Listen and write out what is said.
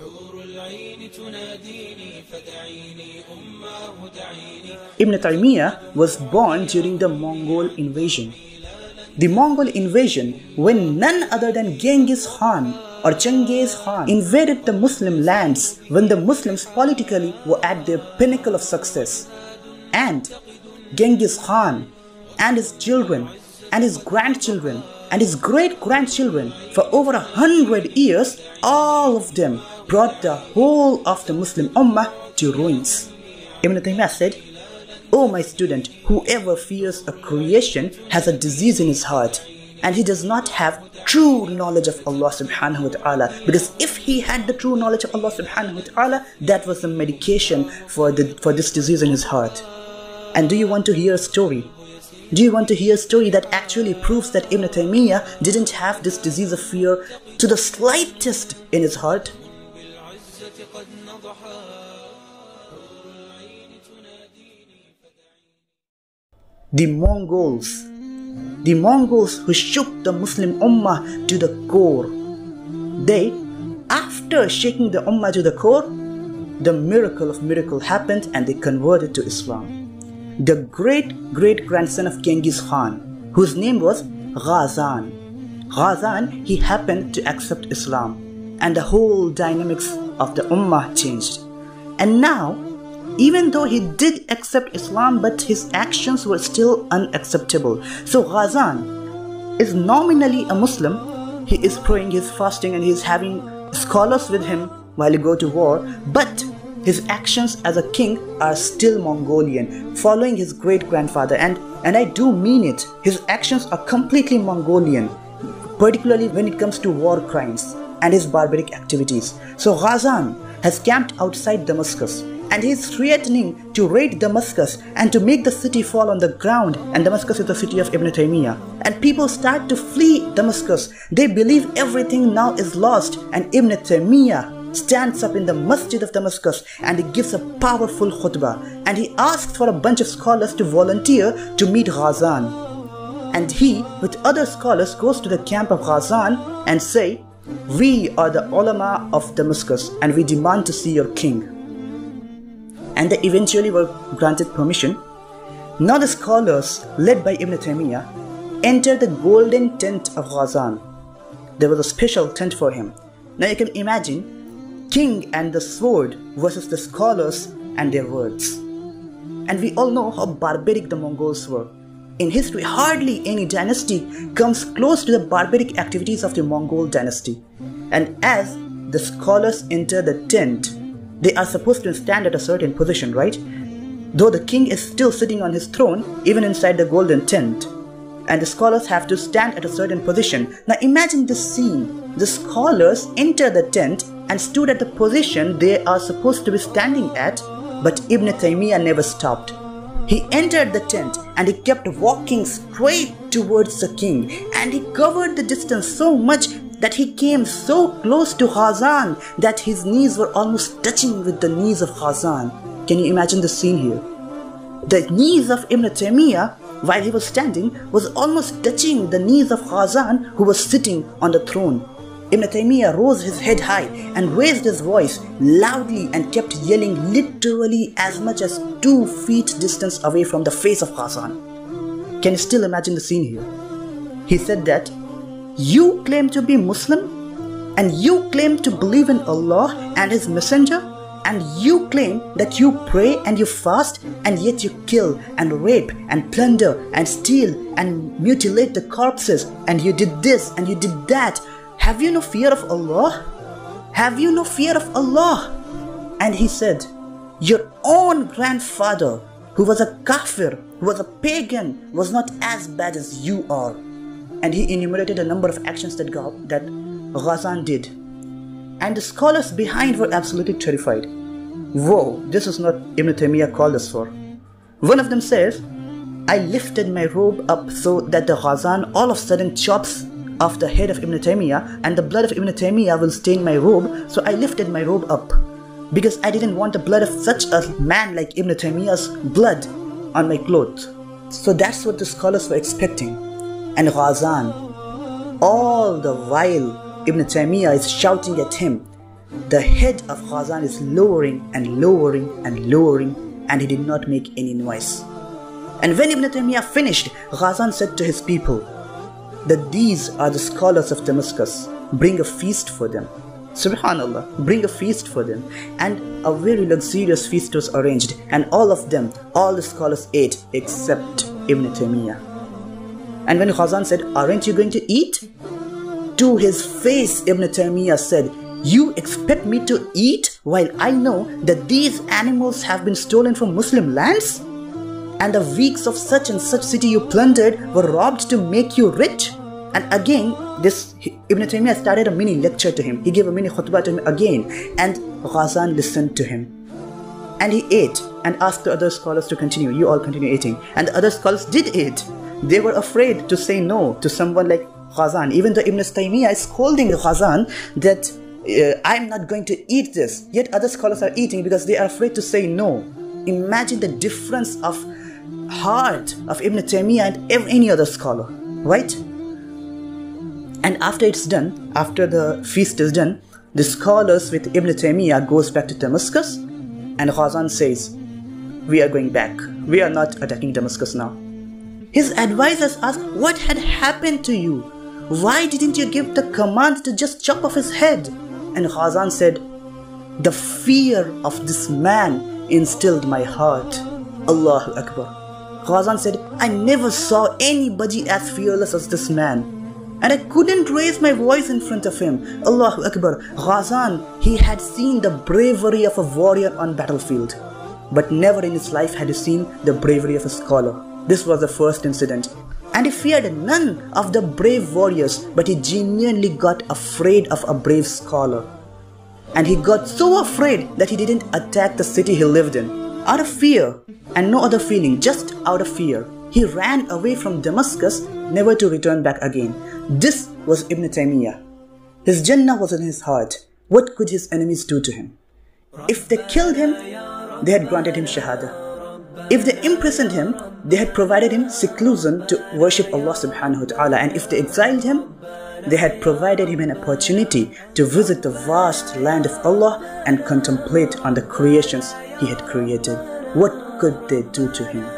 Ibn Taymiyyah was born during the Mongol invasion. The Mongol invasion, when none other than Genghis Khan or Genghis Khan invaded the Muslim lands when the Muslims politically were at their pinnacle of success. And Genghis Khan and his children and his grandchildren and his great grandchildren for over a hundred years, all of them brought the whole of the Muslim Ummah to ruins. Ibn Taymiyyah said, O oh my student, whoever fears a creation has a disease in his heart and he does not have true knowledge of Allah subhanahu wa ta'ala. Because if he had the true knowledge of Allah subhanahu wa ta'ala that was the medication for the for this disease in his heart. And do you want to hear a story? Do you want to hear a story that actually proves that Ibn Taymiyyah didn't have this disease of fear to the slightest in his heart the Mongols the Mongols who shook the Muslim Ummah to the core. They, after shaking the Ummah to the core, the miracle of miracle happened and they converted to Islam. The great great grandson of Genghis Khan, whose name was Ghazan. Ghazan, he happened to accept Islam and the whole dynamics of the Ummah changed. And now, even though he did accept Islam, but his actions were still unacceptable. So Ghazan is nominally a Muslim. He is praying, he's fasting, and he's having scholars with him while he go to war. But his actions as a king are still Mongolian, following his great grandfather. And and I do mean it. His actions are completely Mongolian, particularly when it comes to war crimes and his barbaric activities. So Ghazan has camped outside Damascus and he is threatening to raid Damascus and to make the city fall on the ground and Damascus is the city of Ibn Taymiyyah. And people start to flee Damascus. They believe everything now is lost and Ibn Taymiyyah stands up in the masjid of Damascus and he gives a powerful khutbah. And he asks for a bunch of scholars to volunteer to meet Ghazan. And he with other scholars goes to the camp of Ghazan and say we are the ulama of Damascus and we demand to see your king and they eventually were granted permission. Now the scholars, led by Ibn Taymiyyah, entered the golden tent of Ghazan. There was a special tent for him. Now you can imagine king and the sword versus the scholars and their words. And we all know how barbaric the Mongols were. In history, hardly any dynasty comes close to the barbaric activities of the Mongol dynasty. And as the scholars enter the tent, they are supposed to stand at a certain position, right? Though the king is still sitting on his throne, even inside the golden tent. And the scholars have to stand at a certain position. Now imagine this scene. The scholars enter the tent and stood at the position they are supposed to be standing at, but Ibn Taymiyyah never stopped. He entered the tent and he kept walking straight towards the king and he covered the distance so much that he came so close to Ghazan that his knees were almost touching with the knees of Ghazan. Can you imagine the scene here? The knees of Ibn Taymiyyah while he was standing was almost touching the knees of Ghazan who was sitting on the throne. Ibn Taymiyyah rose his head high and raised his voice loudly and kept yelling literally as much as two feet distance away from the face of Ghazan. Can you still imagine the scene here? He said that you claim to be Muslim and you claim to believe in Allah and His Messenger and you claim that you pray and you fast and yet you kill and rape and plunder and steal and mutilate the corpses and you did this and you did that. Have you no fear of Allah? Have you no fear of Allah? And he said, Your own grandfather, who was a kafir, who was a pagan, was not as bad as you are and he enumerated a number of actions that, that Ghazan did. And the scholars behind were absolutely terrified. Whoa, this is not Ibn Taymiyyah called us for. One of them says, I lifted my robe up so that the Ghazan all of a sudden chops off the head of Ibn Taymiyyah and the blood of Ibn Taymiyyah will stain my robe, so I lifted my robe up. Because I didn't want the blood of such a man like Ibn Taymiyyah's blood on my clothes. So that's what the scholars were expecting and Ghazan. All the while Ibn Taymiyyah is shouting at him, the head of Ghazan is lowering and lowering and lowering, and he did not make any noise. And when Ibn Taymiyyah finished, Ghazan said to his people that these are the scholars of Damascus, bring a feast for them. Subhanallah, bring a feast for them. And a very luxurious feast was arranged, and all of them, all the scholars ate except Ibn Taymiyyah. And when Ghazan said, Aren't you going to eat? To his face, Ibn Taymiyyah said, You expect me to eat while I know that these animals have been stolen from Muslim lands? And the weeks of such and such city you plundered were robbed to make you rich? And again, this Ibn Taymiyyah started a mini lecture to him. He gave a mini khutbah to him again, and Ghazan listened to him. And he ate and asked the other scholars to continue. You all continue eating. And the other scholars did eat. They were afraid to say no to someone like Ghazan. Even though Ibn Taymiyyah is scolding Ghazan that uh, I'm not going to eat this. Yet other scholars are eating because they are afraid to say no. Imagine the difference of heart of Ibn Taymiyyah and any other scholar, right? And after it's done, after the feast is done, the scholars with Ibn Taymiyyah goes back to Damascus and Ghazan says, we are going back. We are not attacking Damascus now. His advisors ask, what had happened to you? Why didn't you give the command to just chop off his head? And Ghazan said, the fear of this man instilled my heart. Allahu Akbar. Ghazan said, I never saw anybody as fearless as this man and I couldn't raise my voice in front of him. Allahu Akbar. Ghazan, he had seen the bravery of a warrior on battlefield, but never in his life had he seen the bravery of a scholar. This was the first incident. And he feared none of the brave warriors, but he genuinely got afraid of a brave scholar. And he got so afraid that he didn't attack the city he lived in. Out of fear, and no other feeling, just out of fear. He ran away from Damascus, never to return back again. This was Ibn Taymiyyah. His Jannah was in his heart. What could his enemies do to him? If they killed him, they had granted him Shahada. If they imprisoned him, they had provided him seclusion to worship Allah subhanahu wa ta'ala. And if they exiled him, they had provided him an opportunity to visit the vast land of Allah and contemplate on the creations he had created. What could they do to him?